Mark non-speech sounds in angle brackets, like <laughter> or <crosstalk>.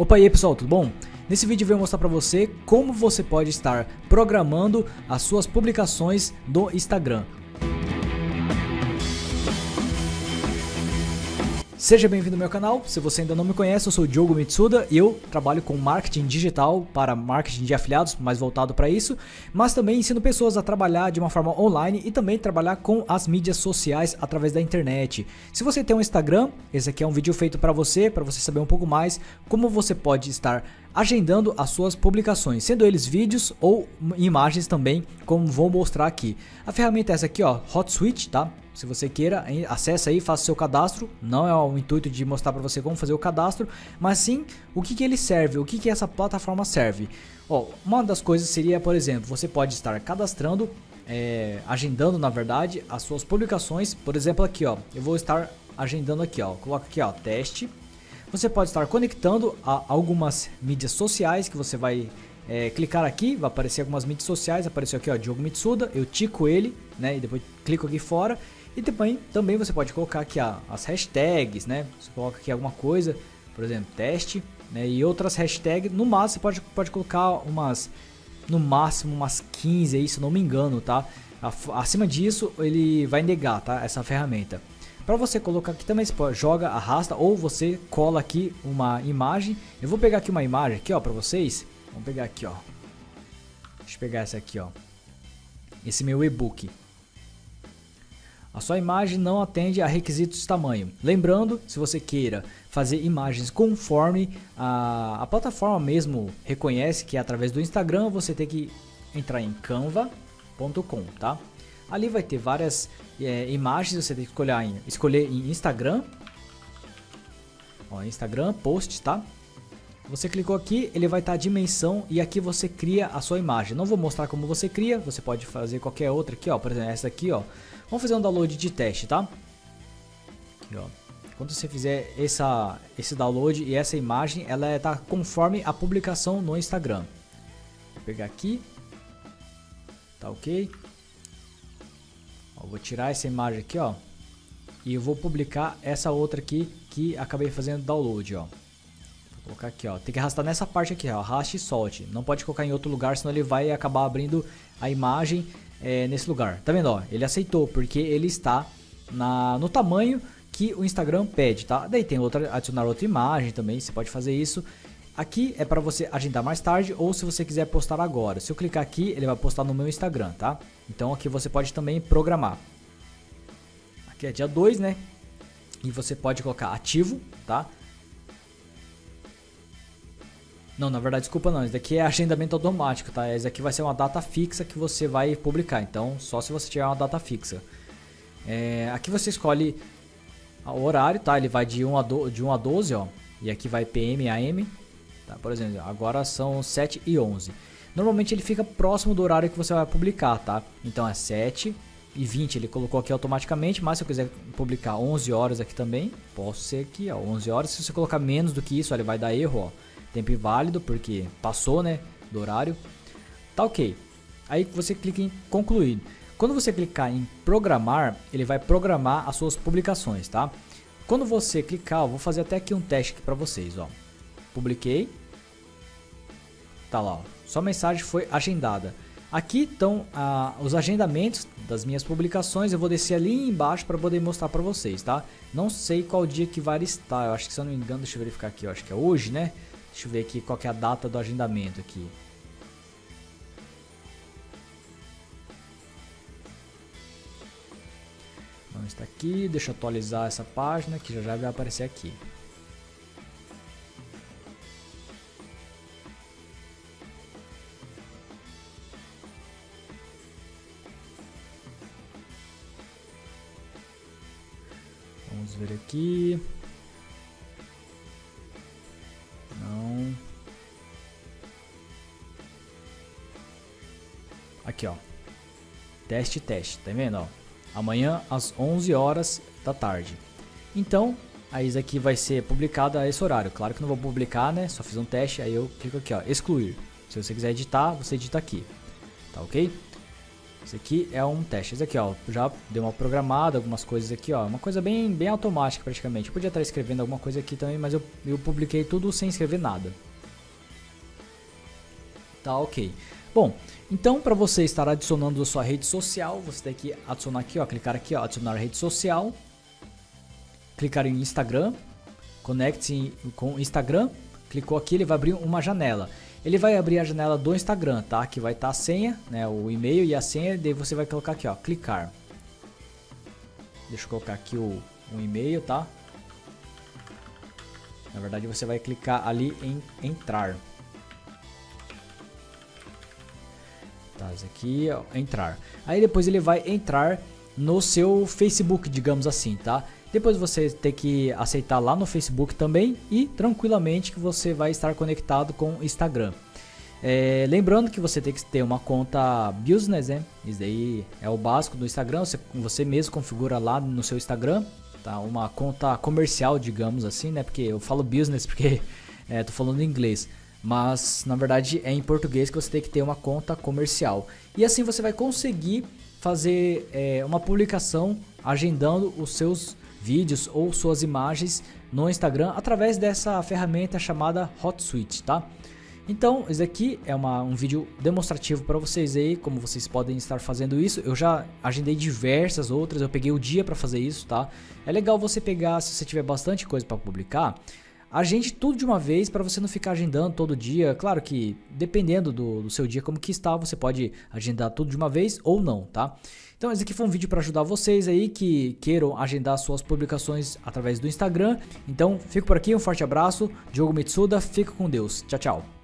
Opa e aí pessoal, tudo bom? Nesse vídeo eu vou mostrar para você como você pode estar programando as suas publicações do Instagram. Seja bem-vindo ao meu canal, se você ainda não me conhece, eu sou o Diogo Mitsuda e eu trabalho com marketing digital para marketing de afiliados, mais voltado para isso, mas também ensino pessoas a trabalhar de uma forma online e também trabalhar com as mídias sociais através da internet. Se você tem um Instagram, esse aqui é um vídeo feito para você, para você saber um pouco mais como você pode estar agendando as suas publicações, sendo eles vídeos ou imagens também, como vou mostrar aqui. A ferramenta é essa aqui, ó, HotSuite, tá? Se você queira, acesse aí, faça seu cadastro. Não é o intuito de mostrar para você como fazer o cadastro, mas sim o que, que ele serve, o que, que essa plataforma serve. Ó, uma das coisas seria, por exemplo, você pode estar cadastrando, é, agendando na verdade, as suas publicações. Por exemplo, aqui, ó, eu vou estar agendando aqui, ó, coloca aqui, ó, teste você pode estar conectando a algumas mídias sociais que você vai é, clicar aqui, vai aparecer algumas mídias sociais, apareceu aqui ó, Diogo Mitsuda, eu tico ele, né, e depois clico aqui fora. E também, também você pode colocar aqui as hashtags, né, você coloca aqui alguma coisa, por exemplo, teste, né, e outras hashtags, no máximo você pode, pode colocar umas, no máximo umas 15 aí, se não me engano, tá? Acima disso ele vai negar, tá, essa ferramenta. Para você colocar aqui também, você joga, arrasta ou você cola aqui uma imagem. Eu vou pegar aqui uma imagem aqui, ó, para vocês. Vamos pegar aqui, ó. Deixa eu pegar essa aqui, ó. Esse meu e-book. A sua imagem não atende a requisitos de tamanho. Lembrando, se você queira fazer imagens conforme a, a plataforma mesmo reconhece que é através do Instagram, você tem que entrar em canva.com, tá? Ali vai ter várias é, imagens, você tem que escolher em, escolher em Instagram. Ó, Instagram, post, tá? Você clicou aqui, ele vai estar a dimensão e aqui você cria a sua imagem. Não vou mostrar como você cria, você pode fazer qualquer outra aqui, ó. Por exemplo, essa aqui, ó. Vamos fazer um download de teste, tá? Aqui, ó. Quando você fizer essa, esse download e essa imagem, ela está conforme a publicação no Instagram. Vou pegar aqui. Tá ok? Ó, vou tirar essa imagem aqui, ó. E eu vou publicar essa outra aqui que acabei fazendo download, ó. Colocar aqui, ó. Tem que arrastar nessa parte aqui, ó. Arraste e solte. Não pode colocar em outro lugar, senão ele vai acabar abrindo a imagem é, nesse lugar. Tá vendo, ó? Ele aceitou, porque ele está na, no tamanho que o Instagram pede, tá? Daí tem outra, adicionar outra imagem também, você pode fazer isso. Aqui é para você agendar mais tarde ou se você quiser postar agora. Se eu clicar aqui, ele vai postar no meu Instagram, tá? Então aqui você pode também programar. Aqui é dia 2, né? E você pode colocar ativo, tá? Não, na verdade, desculpa não. Isso daqui é agendamento automático, tá? Isso aqui vai ser uma data fixa que você vai publicar. Então, só se você tiver uma data fixa. É, aqui você escolhe o horário, tá? Ele vai de 1 a, do, de 1 a 12, ó. E aqui vai PM e AM. Tá? Por exemplo, agora são 7 e 11. Normalmente ele fica próximo do horário que você vai publicar, tá? Então é 7 e 20 ele colocou aqui automaticamente, mas se eu quiser publicar 11 horas aqui também, posso ser aqui, ó, 11 horas. Se você colocar menos do que isso, ó, ele vai dar erro, ó. Tempo inválido, porque passou, né, do horário. Tá ok. Aí você clica em concluir. Quando você clicar em programar, ele vai programar as suas publicações, tá? Quando você clicar, eu vou fazer até aqui um teste para vocês, ó. Publiquei. Tá lá, ó. Sua mensagem foi agendada. Aqui estão ah, os agendamentos das minhas publicações. Eu vou descer ali embaixo para poder mostrar para vocês, tá? Não sei qual dia que vai estar. Eu acho que se eu não me engano, deixa eu verificar aqui. Eu acho que é hoje, né? Deixa eu ver aqui qual é a data do agendamento aqui. Não está aqui. Deixa eu atualizar essa página que já já vai aparecer aqui. Vamos ver aqui. Aqui, ó. Teste, teste. Tá vendo, ó? Amanhã às 11 horas da tarde. Então, a isso aqui vai ser publicada a esse horário. Claro que não vou publicar, né? Só fiz um teste, aí eu clico aqui, ó, excluir. Se você quiser editar, você edita aqui. Tá ok? Esse aqui é um teste. Esse aqui, ó, já deu uma programada, algumas coisas aqui, ó. Uma coisa bem, bem automática praticamente. Eu podia estar escrevendo alguma coisa aqui também, mas eu, eu publiquei tudo sem escrever nada. Tá ok. Bom, então para você estar adicionando a sua rede social, você tem que adicionar aqui, ó, clicar aqui, ó, adicionar rede social. Clicar em Instagram, conecte com Instagram. Clicou aqui, ele vai abrir uma janela. Ele vai abrir a janela do Instagram, tá? Que vai estar tá a senha, né? O e-mail e a senha. Daí você vai colocar aqui, ó, clicar. Deixa eu colocar aqui o, o e-mail, tá? Na verdade, você vai clicar ali em entrar. Aqui, entrar. Aí depois ele vai entrar no seu Facebook, digamos assim, tá? Depois você tem que aceitar lá no Facebook também e tranquilamente que você vai estar conectado com o Instagram. É, lembrando que você tem que ter uma conta business, né? Isso daí é o básico do Instagram. Você, você mesmo configura lá no seu Instagram, tá? Uma conta comercial, digamos assim, né? Porque eu falo business porque <laughs> é, tô falando em inglês. Mas na verdade é em português que você tem que ter uma conta comercial. E assim você vai conseguir fazer é, uma publicação agendando os seus vídeos ou suas imagens no Instagram através dessa ferramenta chamada HotSuite, tá? Então, esse aqui é uma, um vídeo demonstrativo para vocês aí, como vocês podem estar fazendo isso. Eu já agendei diversas outras, eu peguei o dia para fazer isso, tá? É legal você pegar, se você tiver bastante coisa para publicar, agende tudo de uma vez para você não ficar agendando todo dia. Claro que dependendo do, do seu dia como que está, você pode agendar tudo de uma vez ou não, tá? Então esse aqui foi um vídeo para ajudar vocês aí que queiram agendar suas publicações através do Instagram. Então fico por aqui, um forte abraço, Diogo Mitsuda, fica com Deus, tchau tchau.